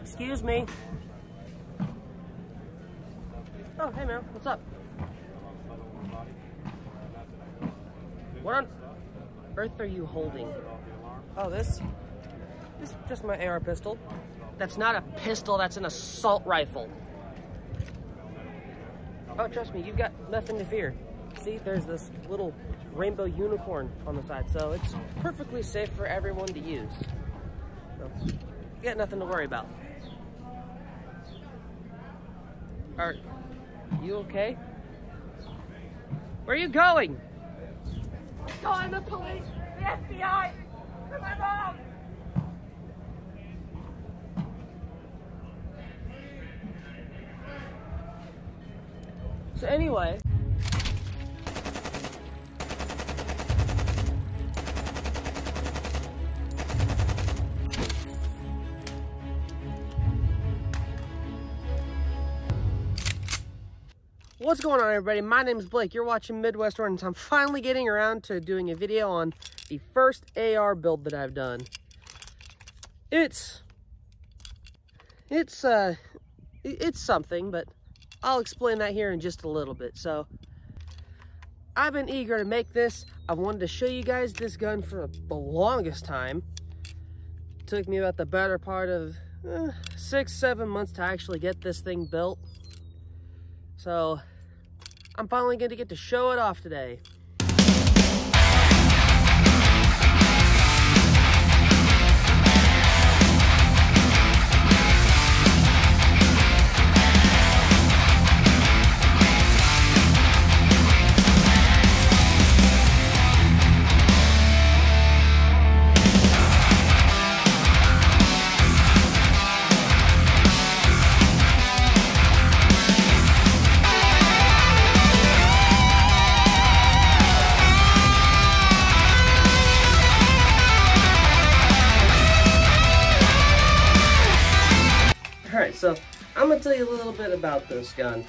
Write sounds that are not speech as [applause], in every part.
Excuse me. Oh, hey man, what's up? What on earth are you holding? Oh, this? This is just my AR pistol. That's not a pistol, that's an assault rifle. Oh, trust me, you've got nothing to fear. See, there's this little rainbow unicorn on the side, so it's perfectly safe for everyone to use. So, you got nothing to worry about. Are you okay? Where are you going? Calling the police, the FBI, and my mom. So anyway, What's going on everybody? My name is Blake. You're watching Midwest Ordnance. I'm finally getting around to doing a video on the first AR build that I've done. It's it's uh it's something, but I'll explain that here in just a little bit. So I've been eager to make this. I wanted to show you guys this gun for the longest time. It took me about the better part of uh, six, seven months to actually get this thing built. So I'm finally going to get to show it off today. Gonna tell you a little bit about this gun.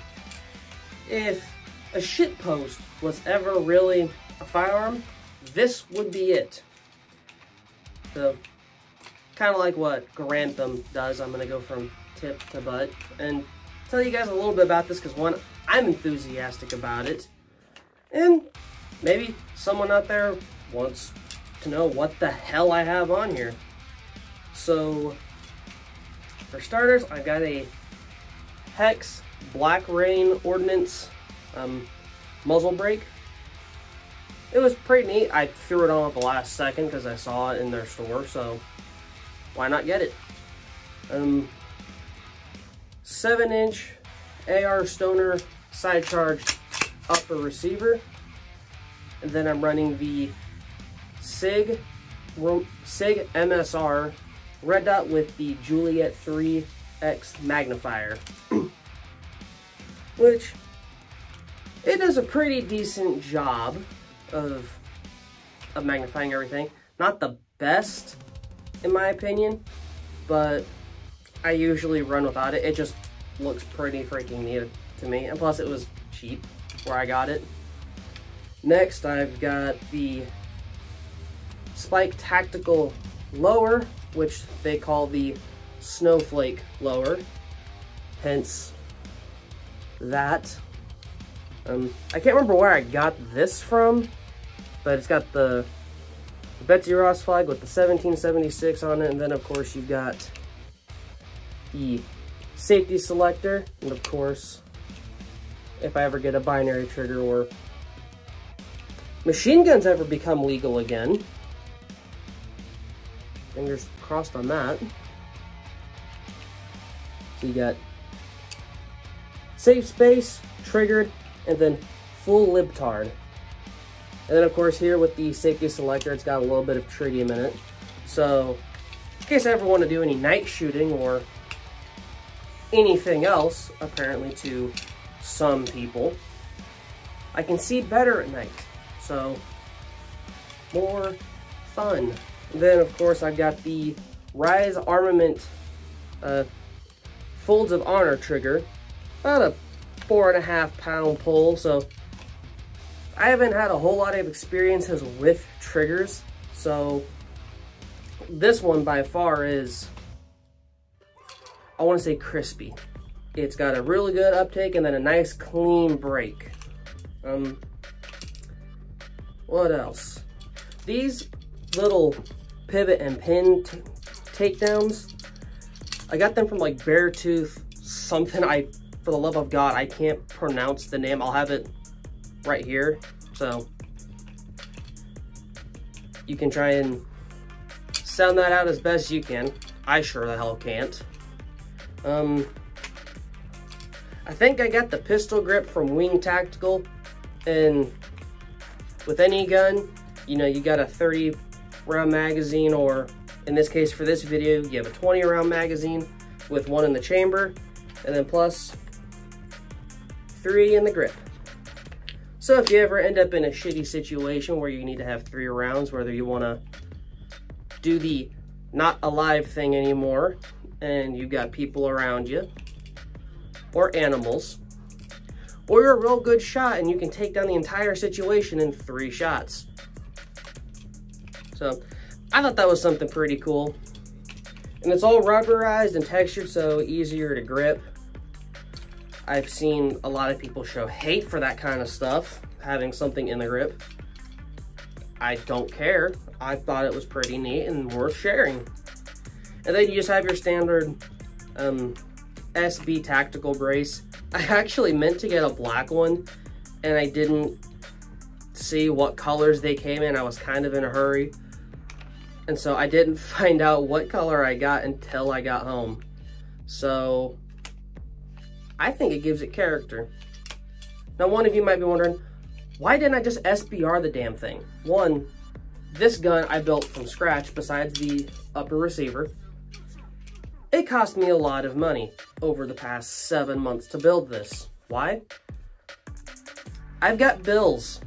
If a shitpost was ever really a firearm, this would be it. So, kind of like what Garand Thumb does, I'm gonna go from tip to butt and tell you guys a little bit about this because one, I'm enthusiastic about it, and maybe someone out there wants to know what the hell I have on here. So, for starters, I've got a Hex Black Rain Ordnance um, muzzle brake. It was pretty neat. I threw it on at the last second because I saw it in their store, so why not get it? Um, 7 inch AR Stoner side charge upper receiver. And then I'm running the SIG, SIG MSR red dot with the Juliet 3X magnifier, [clears throat] which it does a pretty decent job of, of magnifying everything. Not the best, in my opinion, but I usually run without it. It just looks pretty freaking neat to me, and plus it was cheap where I got it. Next, I've got the Spike Tactical Lower which they call the snowflake lower, hence that. Um, I can't remember where I got this from, but it's got the, Betsy Ross flag with the 1776 on it, and then of course you've got the safety selector, and of course, if I ever get a binary trigger or machine guns ever become legal again, fingers crossed on that. So you got safe space, triggered, and then full libtard. And then of course here with the safety selector, it's got a little bit of tritium in it. So in case I ever want to do any night shooting or anything else, apparently to some people, I can see better at night. So more fun. Then, of course, I've got the Rise Armament uh, Folds of Honor trigger. About a four and a half pound pull, so I haven't had a whole lot of experiences with triggers, so this one by far is I want to say crispy. It's got a really good uptake and then a nice clean break. Um, what else? These little pivot and pin takedowns, I got them from like Beartooth something. I, for the love of God, I can't pronounce the name. I'll have it right here. So you can try and sound that out as best you can. I sure the hell can't. Um, I think I got the pistol grip from Wing Tactical, and with any gun, you know, you got a 30 round magazine, or in this case for this video, you have a 20 round magazine with one in the chamber, and then plus three in the grip. So if you ever end up in a shitty situation where you need to have three rounds, whether you want to do the not alive thing anymore, and you've got people around you, or animals, or you're a real good shot and you can take down the entire situation in three shots. So I thought that was something pretty cool. And it's all rubberized and textured, so easier to grip. I've seen a lot of people show hate for that kind of stuff, having something in the grip. I don't care. I thought it was pretty neat and worth sharing. And then you just have your standard um, SB tactical brace. [laughs] I actually meant to get a black one and I didn't see what colors they came in. I was kind of in a hurry. And so I didn't [laughs] find out what color I got until I got home. So I think it gives it character. Now, one of you might be wondering, why didn't I just SBR the damn thing? One, this gun I built from scratch besides the upper receiver. It cost me a lot of money over the past seven months to build this. Why? I've got bills.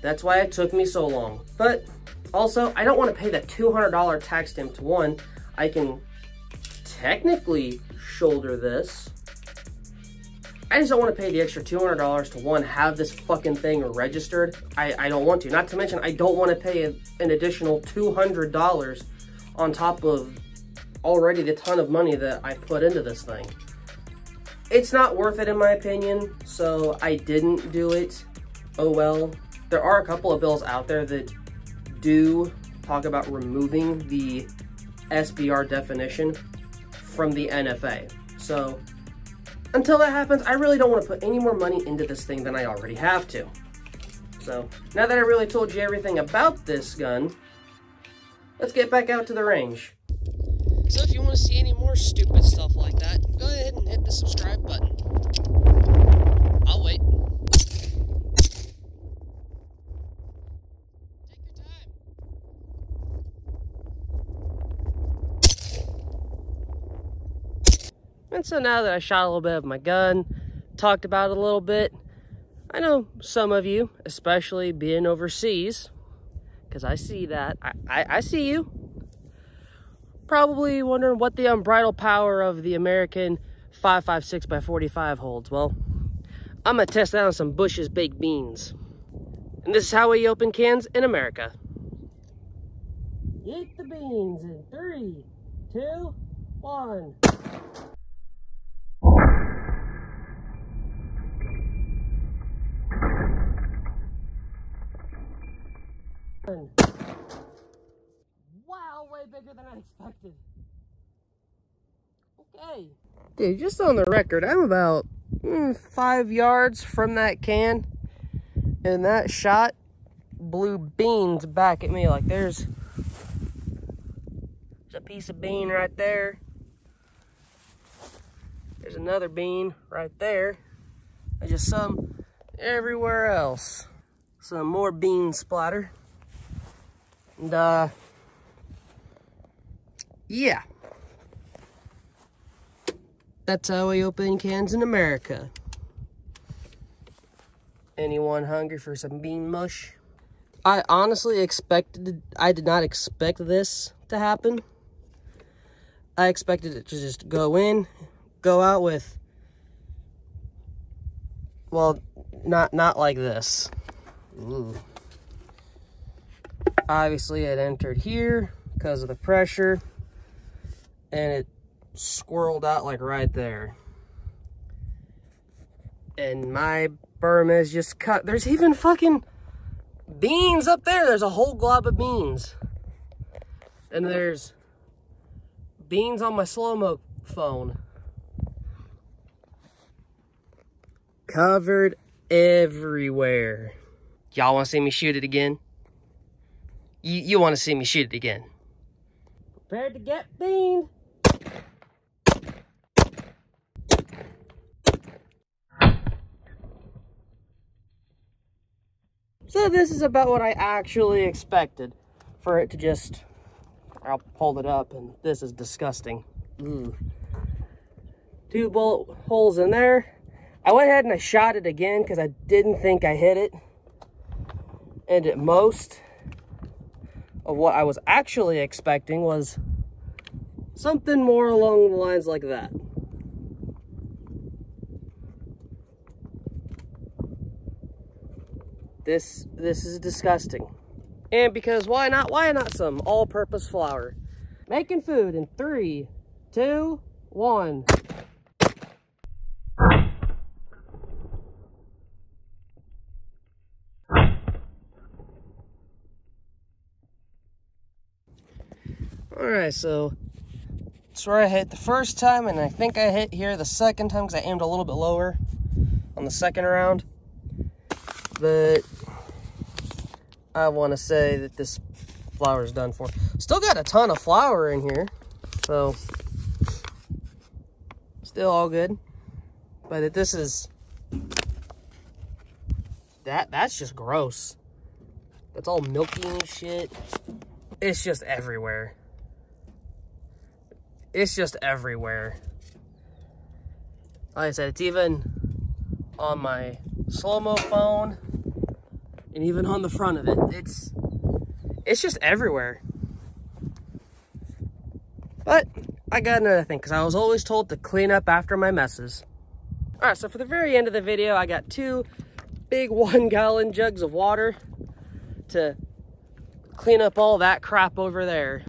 That's why it took me so long. But also, I don't want to pay the $200 tax stamp to one. I can technically shoulder this I just don't want to pay the extra $200 to one, have this fucking thing registered. I, I don't want to. Not to mention, I don't want to pay an additional $200 on top of already the ton of money that I put into this thing. It's not worth it in my opinion, so I didn't do it. Oh well. There are a couple of bills out there that do talk about removing the SBR definition from the NFA. So until that happens, I really don't want to put any more money into this thing than I already have to. So, now that I really told you everything about this gun, let's get back out to the range. So if you want to see any more stupid stuff like that, go ahead and hit the subscribe button. I'll wait. And so now that I shot a little bit of my gun, talked about it a little bit, I know some of you, especially being overseas, because I see that, I, I, I, see you, probably wondering what the unbridled power of the American 5.56 by 45 holds. Well, I'm going to test on some Bush's baked beans. And this is how we open cans in America. Eat the beans in three, two, one. Wow, way bigger than I expected. Okay. Dude, just on the record, I'm about mm, five yards from that can. And that shot blew beans back at me. Like there's, there's a piece of bean right there. There's another bean right there. There's just some everywhere else. Some more bean splatter. Uh, yeah. That's how we open cans in America. Anyone hungry for some bean mush? I honestly expected, I did not expect this to happen. I expected it to just go in, go out with, well, not, not like this. Ooh obviously it entered here because of the pressure and it squirreled out like right there. And my berm is just cut. There's even fucking beans up there. There's a whole glob of beans. And there's beans on my slow-mo phone. Covered everywhere. Y'all want to see me shoot it again? You, you want to see me shoot it again? Prepared to get beaned. So this is about what I actually expected for it to just, I'll pull it up and this is disgusting. Ooh. Two bullet holes in there. I went ahead and I shot it again because I didn't think I hit it. And at most of what I was actually expecting was something more along the lines like that. This this is disgusting. And because why not? Why not some all-purpose flour? Making food in three, two, one. All right, so that's where I hit the first time, and I think I hit here the second time because I aimed a little bit lower on the second round. But I want to say that this flour is done for. Still got a ton of flour in here, so still all good. But this is that that's just gross. That's all milky and shit. It's just everywhere. It's just everywhere. Like I said, it's even on my slow-mo phone and even on the front of it. It's it's just everywhere. But I got another thing because I was always told to clean up after my messes. All right, so for the very end of the video, I got two big [laughs] one gallon jugs of water to clean up all that crap over there.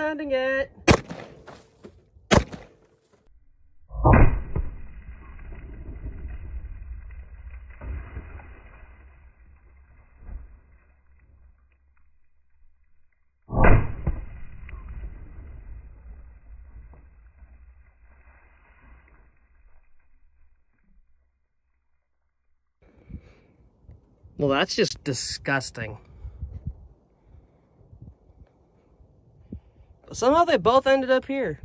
Sending it. Well, that's just disgusting. Somehow they both ended up here.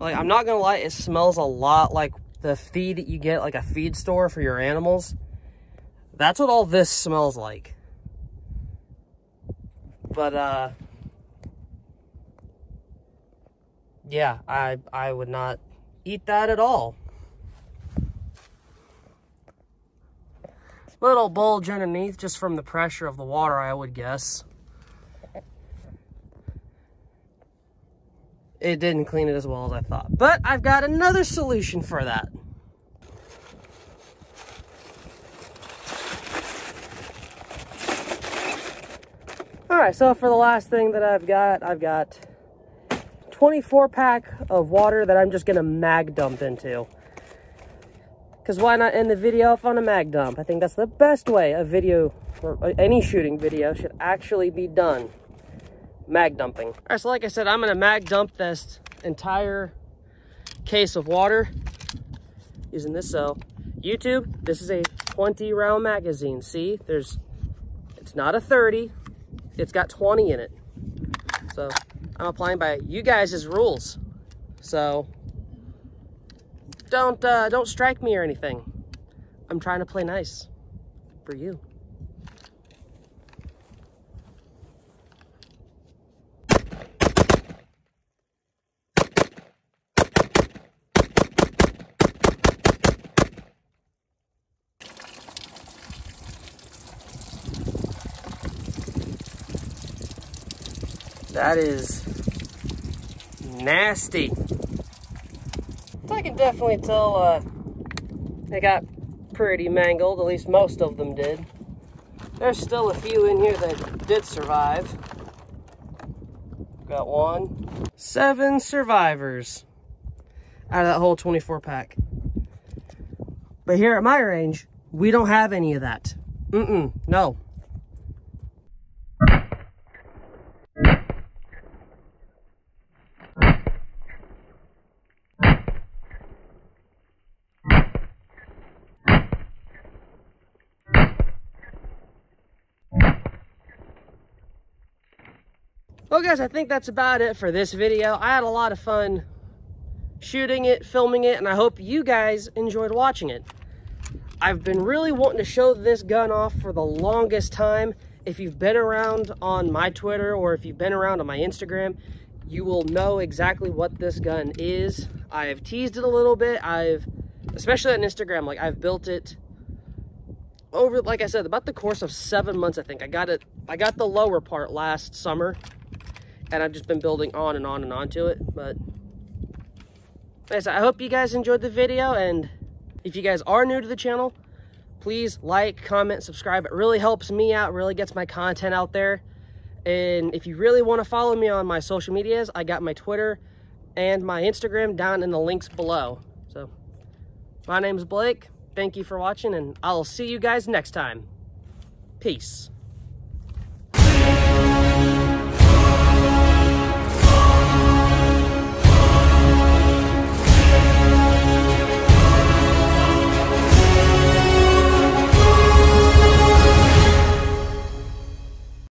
Like, I'm not gonna lie, it smells a lot like the feed that you get like a feed store for your animals. That's what all this smells like. But, uh, yeah, I, I would not eat that at all. Little bulge underneath just from the pressure of the water, I would guess. It didn't clean it as well as I thought. But I've got another solution for that. All right, so for the last thing that I've got, I've got 24 pack of water that I'm just gonna mag dump into. Because why not end the video off on a mag dump? I think that's the best way a video, or any shooting video, should actually be done. Mag dumping. All right, so like I said, I'm gonna mag dump this entire case of water using this. So, YouTube, this is a 20 round magazine. See, there's, it's not a 30, it's got 20 in it. So, I'm applying by you guys' rules. So, don't uh, don't strike me or anything. I'm trying to play nice for you. That is nasty. I can definitely tell uh, they got pretty mangled, at least most of them did. There's still a few in here that did survive. Got one. Seven survivors out of that whole 24 pack. But here at my range, we don't have any of that. Mm-mm, no. Well guys, I think that's about it for this video. I had a lot of fun shooting it, filming it, and I hope you guys enjoyed watching it. I've been really wanting to show this gun off for the longest time. If you've been around on my Twitter or if you've been around on my Instagram, you will know exactly what this gun is. I've teased it a little bit. I've, especially on Instagram, like I've built it over, like I said, about the course of seven months, I think. I got it, I got the lower part last summer and I've just been building on and on and on to it. But I hope you guys enjoyed the video, and if you guys are new to the channel, please like, comment, subscribe. It really helps me out, really gets my content out there. And if you really want to follow me on my social medias, I got my Twitter and my Instagram down in the links below. So my name is Blake. Thank you for watching, and I'll see you guys next time. Peace.